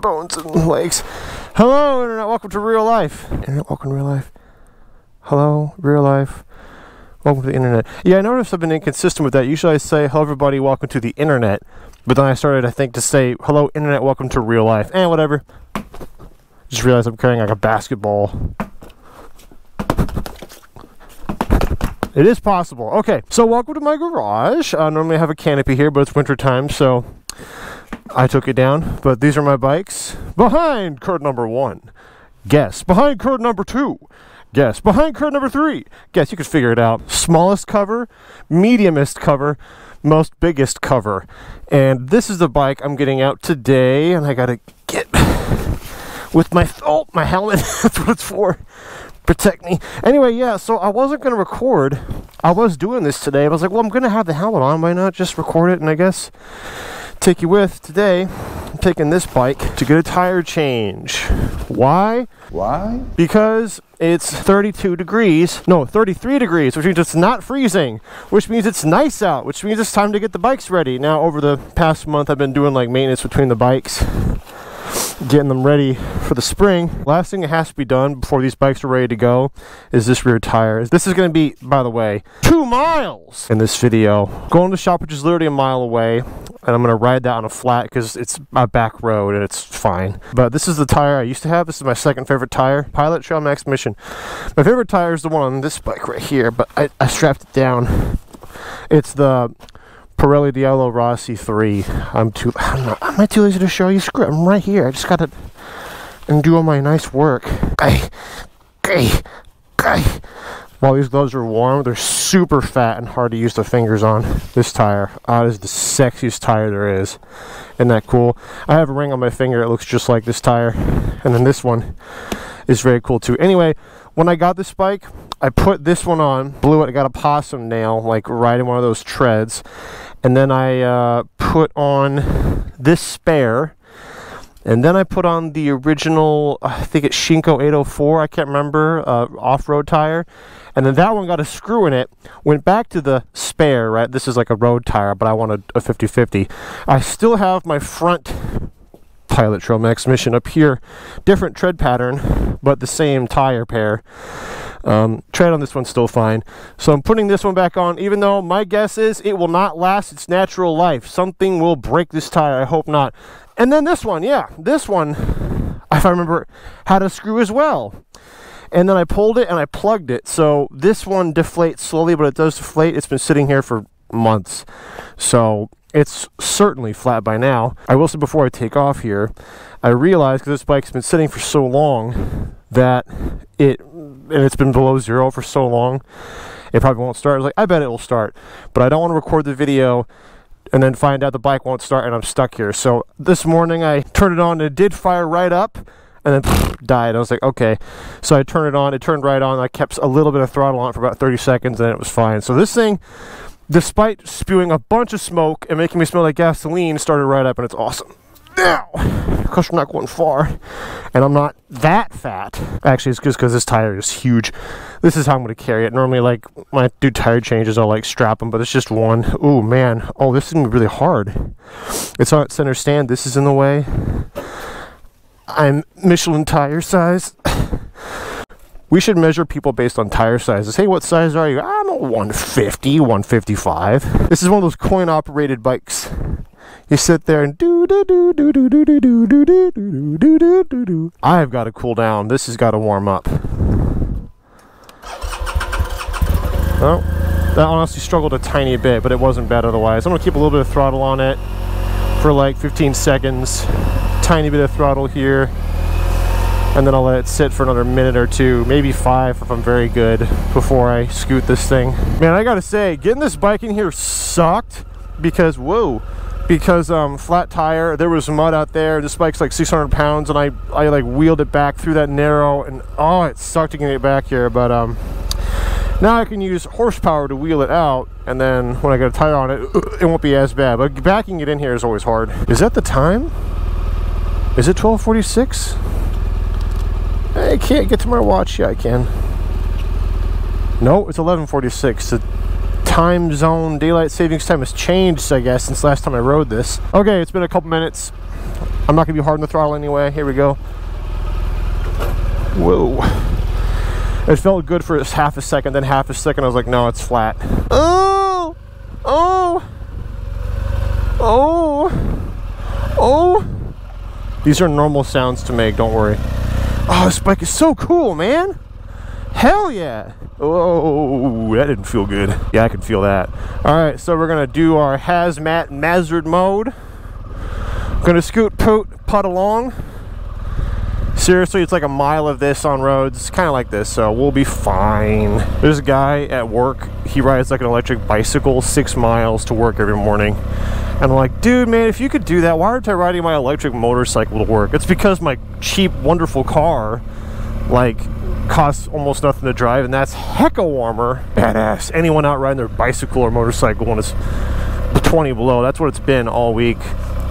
bones and legs. Hello, Internet. Welcome to real life. Internet, welcome to real life. Hello, real life. Welcome to the Internet. Yeah, I noticed I've been inconsistent with that. Usually I say, hello, everybody, welcome to the Internet. But then I started, I think, to say, hello, Internet, welcome to real life. And whatever. Just realized I'm carrying like a basketball. It is possible. Okay, so welcome to my garage. Uh, normally I have a canopy here, but it's winter time, so I took it down. But these are my bikes. Behind curd number one. Guess. Behind curd number two. Guess. Behind curd number three. Guess. You could figure it out. Smallest cover, mediumest cover, most biggest cover. And this is the bike I'm getting out today. And I got to get with my, oh, my helmet. That's what it's for protect me. Anyway, yeah, so I wasn't to record. I was doing this today. I was like, well, I'm to have the helmet on. Why not just record it and I guess take you with today? I'm taking this bike to get a tire change. Why? Why? Because it's 32 degrees. No, 33 degrees, which means it's not freezing, which means it's nice out, which means it's time to get the bikes ready. Now, over the past month, I've been doing like maintenance between the bikes getting them ready for the spring. Last thing that has to be done before these bikes are ready to go is this rear tire. This is going to be, by the way, two miles in this video. Going to the shop, which is literally a mile away, and I'm going to ride that on a flat because it's a back road and it's fine. But this is the tire I used to have. This is my second favorite tire, Pilot Trail Max Mission. My favorite tire is the one on this bike right here, but I, I strapped it down. It's the Pirelli Diablo Rosso 3. I'm too, I'm not, am I too lazy to show you? Screw it, I'm right here. I just gotta and do all my nice work. Okay, okay, okay. While these gloves are warm, they're super fat and hard to use the fingers on. This tire, oh, is the sexiest tire there is. Isn't that cool? I have a ring on my finger It looks just like this tire. And then this one is very cool too. Anyway, when I got this bike, I put this one on, blew it, I got a possum nail, like right in one of those treads. And then I uh, put on this spare. And then I put on the original, I think it's Shinko 804, I can't remember, uh, off-road tire. And then that one got a screw in it, went back to the spare, right? This is like a road tire, but I want a 50-50. I still have my front Pilot Trail Max Mission up here. Different tread pattern, but the same tire pair. Um, tread on this one's still fine. So I'm putting this one back on, even though my guess is it will not last its natural life. Something will break this tire. I hope not. And then this one, yeah, this one, if I remember, had a screw as well. And then I pulled it and I plugged it. So this one deflates slowly, but it does deflate. It's been sitting here for months. So it's certainly flat by now. I will say before I take off here, I realized because this bike's been sitting for so long that it and it's been below zero for so long, it probably won't start. I was like, I bet it will start, but I don't want to record the video and then find out the bike won't start and I'm stuck here. So this morning I turned it on and it did fire right up and then died. I was like, okay. So I turned it on, it turned right on. I kept a little bit of throttle on for about 30 seconds and it was fine. So this thing, despite spewing a bunch of smoke and making me smell like gasoline, started right up and it's awesome now because we're not going far and I'm not that fat. Actually it's just because this tire is huge. This is how I'm going to carry it. Normally like when I do tire changes I'll like strap them but it's just one. Oh man. Oh this is going to be really hard. It's on center stand this is in the way. I'm Michelin tire size. We should measure people based on tire sizes. Hey, what size are you? I'm a 150, 155. This is one of those coin operated bikes you sit there and do do do do do do do do do do do do do do do. I've got to cool down. This has got to warm up. Oh, that honestly struggled a tiny bit, but it wasn't bad otherwise. I'm gonna keep a little bit of throttle on it for like 15 seconds. Tiny bit of throttle here. And then I'll let it sit for another minute or two, maybe five if I'm very good, before I scoot this thing. Man, I gotta say, getting this bike in here sucked because, whoa, because um, flat tire there was mud out there this bike's like 600 pounds and I, I like wheeled it back through that narrow and oh it sucked to get it back here but um, now I can use horsepower to wheel it out and then when I get a tire on it it won't be as bad but backing it in here is always hard. Is that the time? Is it 1246 I can't get to my watch yeah I can. No it's 1146 the time zone, daylight savings time has changed, I guess, since last time I rode this. Okay, it's been a couple minutes. I'm not gonna be hard on the throttle anyway. Here we go. Whoa. It felt good for half a second, then half a second I was like, no, it's flat. Oh! Oh! Oh! Oh! These are normal sounds to make, don't worry. Oh, this bike is so cool, man! Hell yeah! Oh, that didn't feel good. Yeah, I can feel that. All right, so we're gonna do our hazmat mazard mode. I'm Gonna scoot, poot, putt along. Seriously, it's like a mile of this on roads. Kind of like this, so we'll be fine. There's a guy at work. He rides like an electric bicycle six miles to work every morning. And I'm like, dude, man, if you could do that, why aren't I riding my electric motorcycle to work? It's because my cheap, wonderful car, like, costs almost nothing to drive, and that's hecka warmer. Badass. Anyone out riding their bicycle or motorcycle when it's 20 below, that's what it's been all week.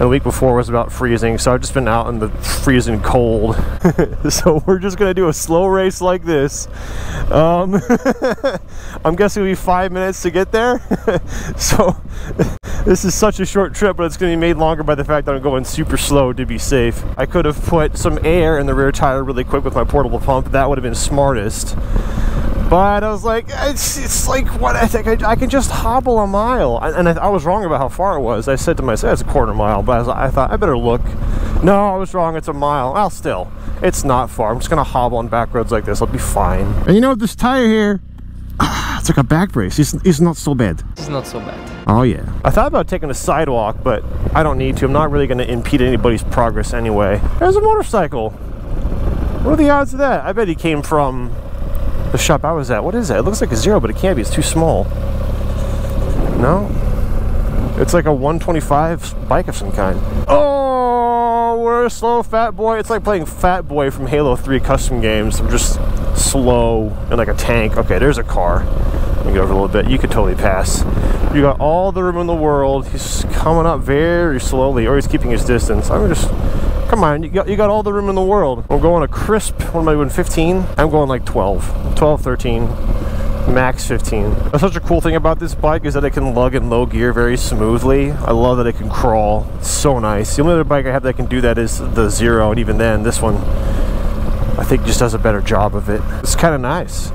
And the week before was about freezing, so I've just been out in the freezing cold. so we're just gonna do a slow race like this. Um, I'm guessing it'll be five minutes to get there. so this is such a short trip, but it's gonna be made longer by the fact that I'm going super slow to be safe. I could have put some air in the rear tire really quick with my portable pump. That would have been smartest. But I was like, it's, it's like what I think I, I can just hobble a mile, and I, I, was wrong about how far it was. I said to myself, it's a quarter mile, but I, was, I, thought I better look. No, I was wrong. It's a mile. Well, still, it's not far. I'm just gonna hobble on back roads like this. I'll be fine. And you know this tire here, it's like a back brace. It's, it's not so bad. It's not so bad. Oh yeah. I thought about taking a sidewalk, but I don't need to. I'm not really gonna impede anybody's progress anyway. There's a motorcycle. What are the odds of that? I bet he came from the shop I was at. What is that? It looks like a zero, but it can't be. It's too small. No? It's like a 125 bike of some kind. Oh, we're a slow fat boy. It's like playing Fat Boy from Halo 3 custom games. I'm just slow and like a tank. Okay, there's a car. Let me get over a little bit. You could totally pass. You got all the room in the world. He's coming up very slowly, or he's keeping his distance. I'm just Come on, you got, you got all the room in the world. I'm going a crisp, what am I doing, 15? I'm going like 12, 12, 13, max 15. That's such a cool thing about this bike is that it can lug in low gear very smoothly. I love that it can crawl. It's so nice. The only other bike I have that can do that is the Zero, and even then, this one, I think just does a better job of it. It's kind of nice.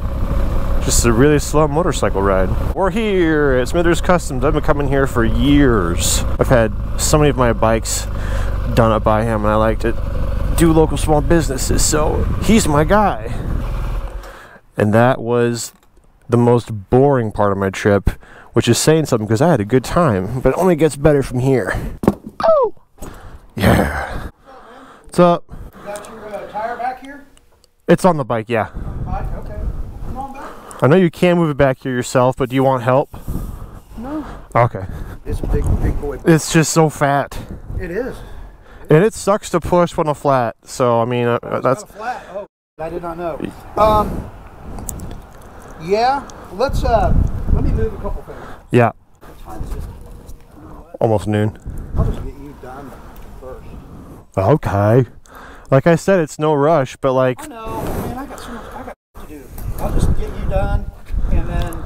Just a really slow motorcycle ride. We're here at Smithers Customs. I've been coming here for years. I've had so many of my bikes done up by him and I like to do local small businesses so he's my guy and that was the most boring part of my trip which is saying something because I had a good time but it only gets better from here oh yeah what's up got your uh, tire back here it's on the bike yeah bike okay come on back I know you can move it back here yourself but do you want help no okay it's a big big boy it's just so fat it is and it sucks to push when a flat. So I mean, uh, oh, that's flat. Oh, I did not know. Um, yeah. Let's uh, let me move a couple things. Yeah. It? Almost noon. I'll just get you done first. Okay. Like I said, it's no rush, but like. I know, man. I got so much. I got to do. I'll just get you done, and then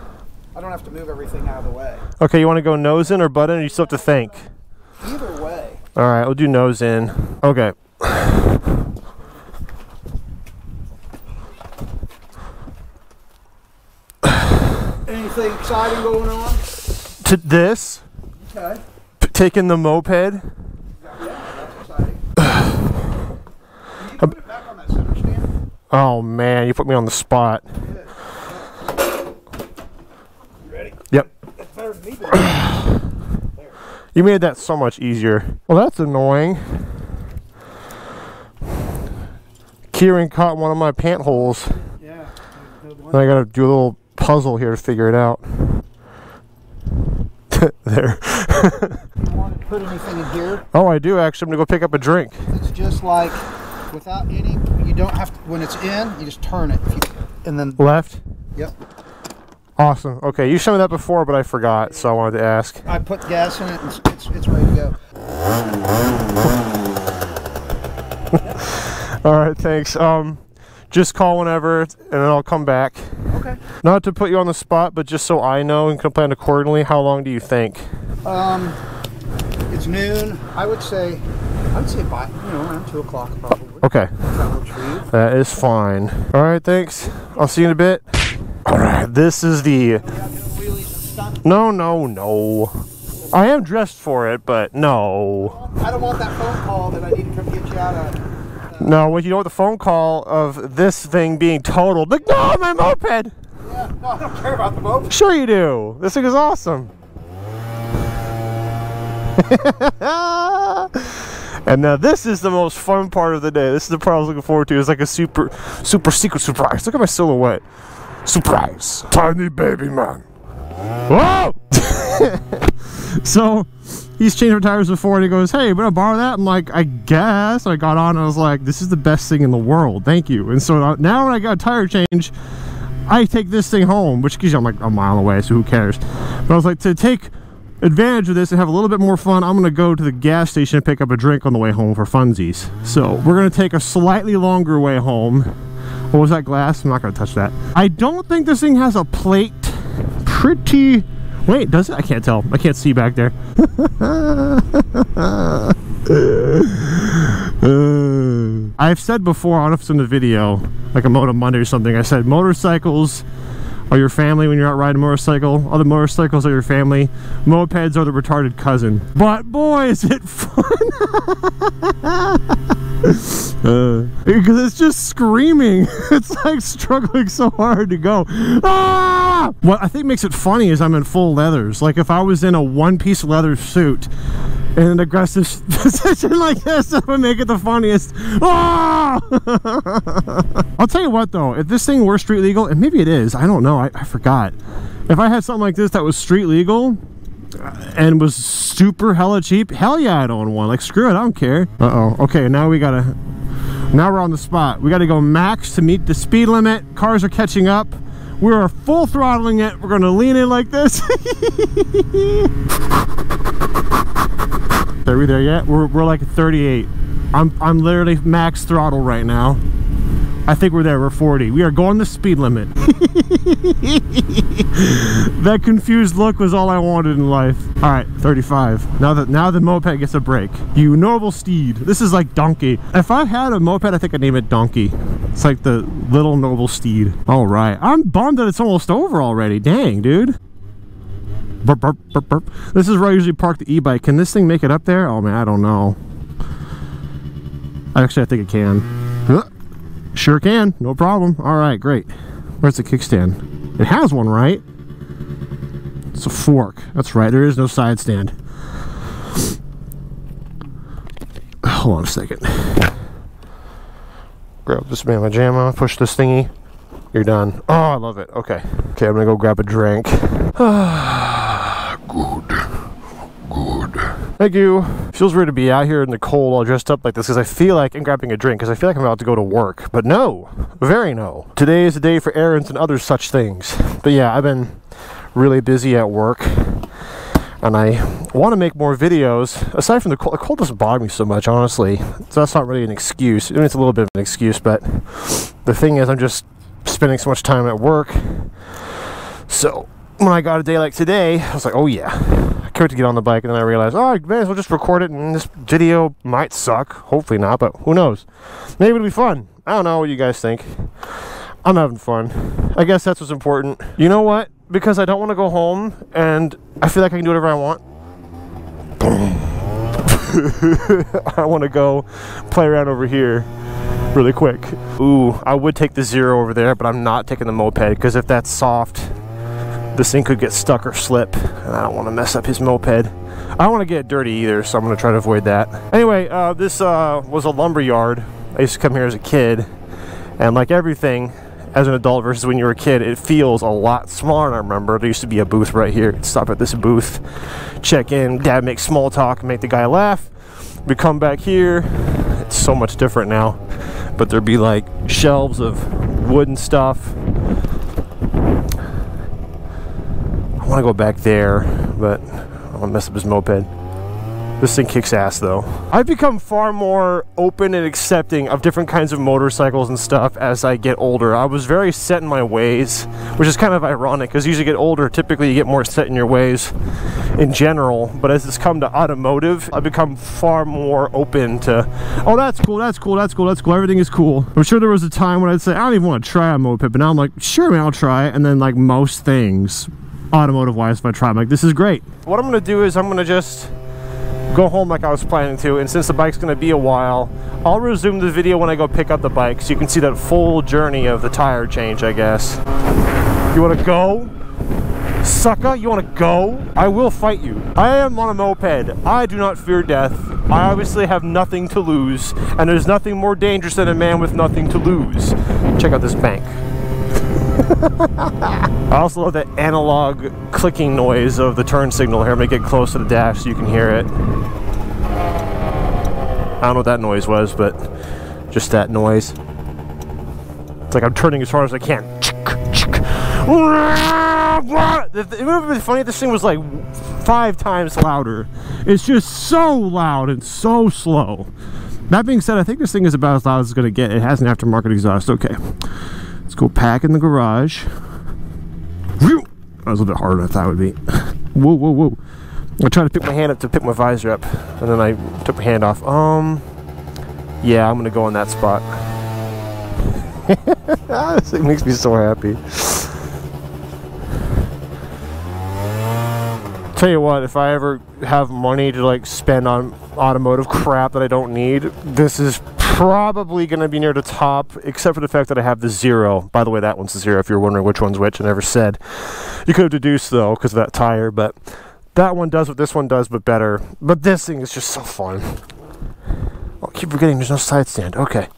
I don't have to move everything out of the way. Okay, you want to go nose in or butt in, or you still have to think? Either way. All right, we'll do nose in. Okay. Anything exciting going on? To this? Okay. taking the moped. Yeah, that's exciting. Can you put it back on that center stand? Oh man, you put me on the spot. You ready? Yep. It's better than me. You made that so much easier. Well, that's annoying. Kieran caught one of my pant holes. Yeah. And I gotta do a little puzzle here to figure it out. there. you want to put anything in here? Oh, I do actually. I'm gonna go pick up a drink. It's just like without any. You don't have to. When it's in, you just turn it, you, and then left. Yep. Awesome. Okay, you showed me that before, but I forgot, so I wanted to ask. I put gas in it, and it's, it's, it's ready to go. All right, thanks. Um, just call whenever, and then I'll come back. Okay. Not to put you on the spot, but just so I know and can plan accordingly, how long do you think? Um, it's noon. I would say, I would say by you know around two o'clock probably. Okay, that works for you. that is fine. All right, thanks. I'll see you in a bit. All right, this is the. Yeah, doing wheelies and stunts. No, no, no. I am dressed for it, but no. I don't want that phone call that I need to come get you out of. No, what you know what the phone call of this thing being totaled? Like, no, my moped! Yeah, no, I don't care about the moped. Sure you do. This thing is awesome. and now this is the most fun part of the day. This is the part I was looking forward to. It's like a super, super secret surprise. Look at my silhouette. Surprise. Tiny baby man. Whoa! so he's changed our tires before and he goes, Hey, but I borrow that? I'm like, I guess. I got on and I was like, This is the best thing in the world. Thank you. And so now when I got a tire change, I take this thing home, which gives you I'm like a mile away, so who cares? But I was like, to take advantage of this and have a little bit more fun, I'm gonna go to the gas station and pick up a drink on the way home for funsies. So we're gonna take a slightly longer way home. What was that glass? I'm not gonna touch that. I don't think this thing has a plate. Pretty. Wait, does it? I can't tell. I can't see back there. I've said before, I don't know if it's in the video, like a Moto Monday or something, I said motorcycles are your family when you're out riding a motorcycle. Other motorcycles are your family. Mopeds are the retarded cousin. But boy, is it fun! uh, because it's just screaming. It's like struggling so hard to go. Ah! What I think makes it funny is I'm in full leathers. Like if I was in a one-piece leather suit in an aggressive position like this, that would make it the funniest. Ah! I'll tell you what though, if this thing were street legal, and maybe it is, I don't know, I, I forgot. If I had something like this that was street legal, and was super hella cheap, hell yeah, I'd own one. Like, screw it, I don't care. Uh-oh. Okay, now we gotta... Now we're on the spot. We gotta go max to meet the speed limit. Cars are catching up. We are full throttling it. We're gonna lean in like this. are we there yet? We're, we're like 38. I'm, I'm literally max throttle right now. I think we're there. We're 40. We are going the speed limit. that confused look was all I wanted in life. All right, 35. Now that now the moped gets a break. You noble steed. This is like donkey. If I had a moped, I think I'd name it donkey. It's like the little noble steed. All right. I'm bummed that it's almost over already. Dang, dude. Burp, burp, burp, burp. This is where I usually park the e-bike. Can this thing make it up there? Oh man, I don't know. Actually, I think it can. Sure can, no problem. All right, great. Where's the kickstand? It has one, right? It's a fork. That's right, there is no side stand. Hold on a second. Grab this man my jamma, push this thingy. You're done. Oh, I love it. Okay. Okay, I'm gonna go grab a drink. Good. Good. Thank you. Feels weird to be out here in the cold all dressed up like this because I feel like I'm grabbing a drink because I feel like I'm about to go to work. But no, very no. Today is a day for errands and other such things. But yeah, I've been really busy at work and I want to make more videos. Aside from the cold, the cold doesn't bother me so much, honestly. So that's not really an excuse. I mean, it's a little bit of an excuse, but the thing is, I'm just spending so much time at work. So when I got a day like today, I was like, oh yeah. I couldn't get on the bike, and then I realized, oh, I may as well just record it, and this video might suck. Hopefully not, but who knows? Maybe it'll be fun. I don't know what you guys think. I'm having fun. I guess that's what's important. You know what? Because I don't want to go home, and I feel like I can do whatever I want. I want to go play around over here really quick. Ooh, I would take the zero over there, but I'm not taking the moped because if that's soft, this thing could get stuck or slip, and I don't want to mess up his moped. I don't want to get dirty either, so I'm going to try to avoid that. Anyway, uh, this uh, was a lumber yard. I used to come here as a kid, and like everything, as an adult versus when you were a kid, it feels a lot smaller. I remember there used to be a booth right here. You'd stop at this booth, check in, dad makes small talk, make the guy laugh. We come back here, it's so much different now. But there'd be like shelves of wooden stuff. I want to go back there, but I want to mess up his moped. This thing kicks ass though. I've become far more open and accepting of different kinds of motorcycles and stuff as I get older. I was very set in my ways, which is kind of ironic because as you get older, typically you get more set in your ways in general. But as it's come to automotive, I've become far more open to, oh, that's cool, that's cool, that's cool, that's cool, everything is cool. I'm sure there was a time when I'd say, I don't even want to try a moped, but now I'm like, sure, man, I'll try it. And then, like most things, automotive wise, if I try, like, this is great. What I'm to do is I'm to just go home like I was planning to and since the bike's gonna be a while I'll resume the video when I go pick up the bike so you can see that full journey of the tire change I guess. You want to go? Sucker you want to go? I will fight you. I am on a moped. I do not fear death. I obviously have nothing to lose and there's nothing more dangerous than a man with nothing to lose. Check out this bank I also love the analog clicking noise of the turn signal here. I'm gonna get close to the dash so you can hear it. I don't know what that noise was, but just that noise. It's like I'm turning as hard as I can. It would have been funny if this thing was like five times louder. It's just so loud and so slow. That being said, I think this thing is about as loud as it's going to get. It has an aftermarket exhaust. Okay. Let's go pack in the garage. That was a little bit harder than I thought it would be. whoa, whoa, whoa. I tried to pick my hand up to pick my visor up, and then I took my hand off. Um, yeah, I'm gonna go on that spot. thing makes me so happy. Tell you what, if I ever have money to like spend on automotive crap that I don't need, this is probably going to be near the top, except for the fact that I have the zero. By the way, that one's the zero, if you're wondering which one's which. I never said. You could have deduced, though, because of that tire, but that one does what this one does, but better. But this thing is just so fun. Oh, I keep forgetting there's no side stand. Okay.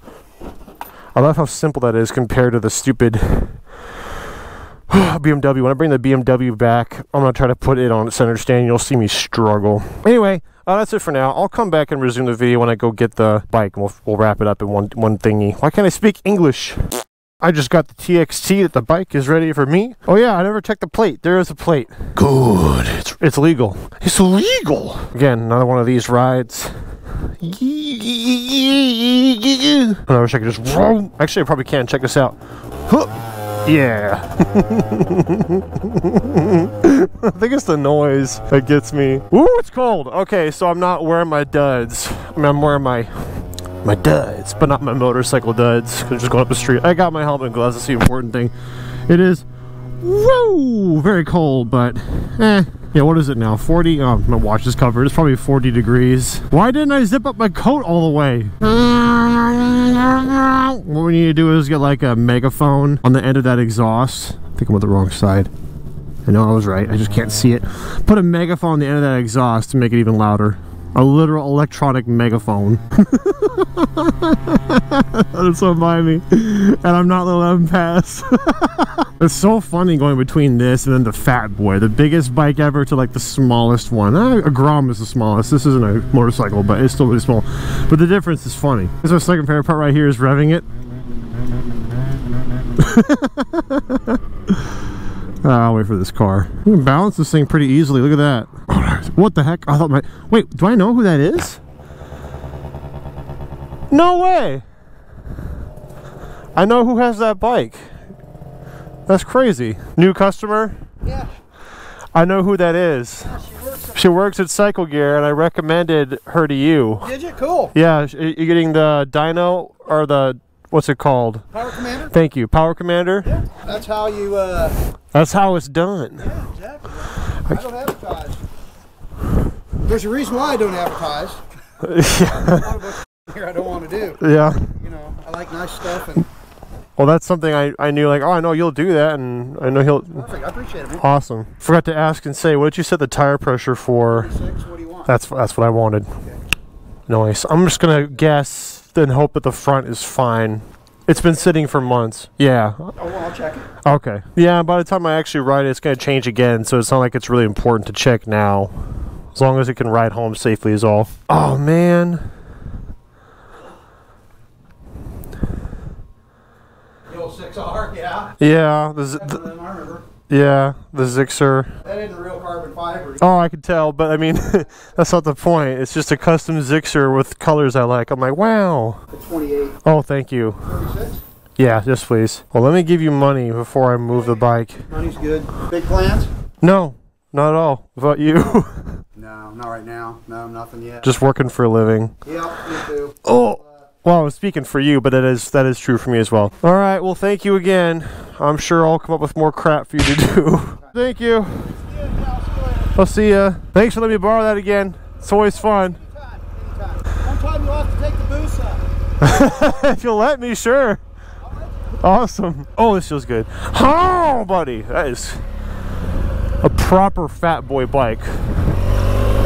I love how simple that is compared to the stupid BMW. When I bring the BMW back, I'm going to try to put it on center stand. You'll see me struggle. Anyway, uh, that's it for now. I'll come back and resume the video when I go get the bike. We'll, we'll wrap it up in one, one thingy. Why can't I speak English? I just got the TXT that the bike is ready for me. Oh yeah, I never checked the plate. There is a plate. Good. It's, it's legal. It's legal. Again, another one of these rides. I wish I could just roll. Actually, I probably can. Check this out. Huh. Yeah. I think it's the noise that gets me. Ooh, it's cold. Okay, so I'm not wearing my duds. I mean, I'm wearing my my duds, but not my motorcycle duds. Cause just going up the street. I got my helmet and gloves. That's the important thing. It is, woo, very cold, but eh. Yeah, what is it now? 40? Oh, my watch is covered. It's probably 40 degrees. Why didn't I zip up my coat all the way? What we need to do is get like a megaphone on the end of that exhaust. I think I'm on the wrong side. I know I was right. I just can't see it. Put a megaphone on the end of that exhaust to make it even louder. A literal electronic megaphone. That's what by me. And I'm not letting them pass. it's so funny going between this and then the Fat Boy. The biggest bike ever to like the smallest one. A Grom is the smallest. This isn't a motorcycle, but it's still really small. But the difference is funny. This is our second favorite part right here is revving it. I'll wait for this car. You can balance this thing pretty easily. Look at that. What the heck? I thought my... Wait, do I know who that is? No way! I know who has that bike. That's crazy. New customer? Yeah. I know who that is. yeah she, works She works at Cycle Gear, and I recommended her to you. Did you? Cool. Yeah, you're getting the Dyno, or the... What's it called? Power Commander? Thank you. Power Commander? Yeah. That's how you, uh, That's how it's done. yeah, exactly. I don't advertise. There's a reason why I don't advertise. yeah. A lot of us here I don't want to do. yeah. You know, I like nice stuff and Well, that's something I, I knew, like, oh, I know you'll do that, and I know he'll. perfect. I appreciate it, man. Awesome. Forgot to ask and say, what did you set the tire pressure for? Six, what do you want? That's that's what I wanted. Nice. I'm just gonna guess and hope that the front is fine. It's been sitting for months. Yeah. Oh, well, I'll check it. Okay. Yeah. By the time I actually ride it, it's gonna change again. So it's not like it's really important to check now. As long as it can ride home safely is all. Oh man. The old 6R, yeah. Yeah. The, the, what I remember. Yeah, the Zixer. That isn't real fiber. Oh, I could tell, but I mean, that's not the point. It's just a custom Zixer with colors I like. I'm like, wow. The 28, Oh, thank you. 36. Yeah, yes, please. Well, let me give you money before I move the bike. Money's good. Big plans? No, not at all. What about you? No, not right now. No, nothing yet. just working for a living. Yep, me too. Oh. Well, I was speaking for you, but that is that is true for me as well. All right. Well, thank you again. I'm sure I'll come up with more crap for you to do. thank you. I'll see ya. Thanks for letting me borrow that again. It's always fun. One time you'll have to take the boost up. if you'll let me, sure. Awesome. Oh, this feels good. Oh, buddy, that is a proper fat boy bike.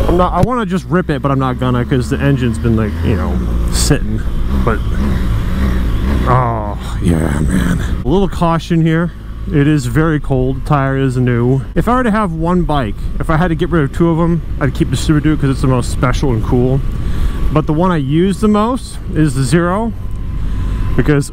I'm not. I want to just rip it, but I'm not gonna because the engine's been like you know sitting. But oh yeah, man. A little caution here. It is very cold. Tire is new. If I were to have one bike, if I had to get rid of two of them, I'd keep the Super Duke because it's the most special and cool. But the one I use the most is the Zero because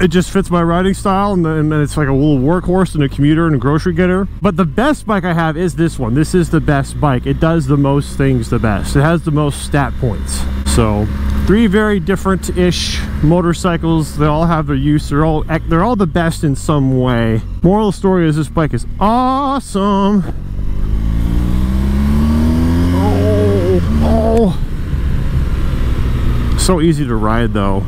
it just fits my riding style and, then it's like a little workhorse and a commuter and a grocery getter but the best bike i have is this one this is the best bike it does the most things the best it has the most stat points so three very different ish motorcycles. They all have their use. They're all they're all the best in some way. Moral of the story is this bike is awesome. Oh oh. So easy to ride though